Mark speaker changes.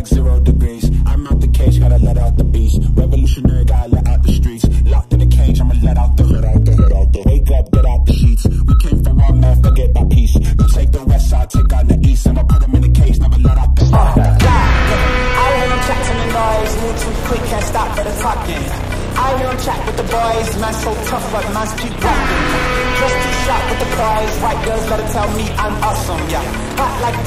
Speaker 1: like zero degrees. I'm out the cage, gotta let out the beast. Revolutionary, gotta let out the streets. Locked in a cage, I'ma let out the let out the let out the. Wake up, get out the sheets. We came for one man, forget about peace. You take the west side, take out the east. I'ma put them in the cage, never let out the. Uh,
Speaker 2: I hear them chatting the noise, move too quick, can't stop for the talking. I hear them chat with the boys, man so tough, but man's keep rapping. Just too sharp with the prize, white girls gotta tell me I'm awesome, yeah.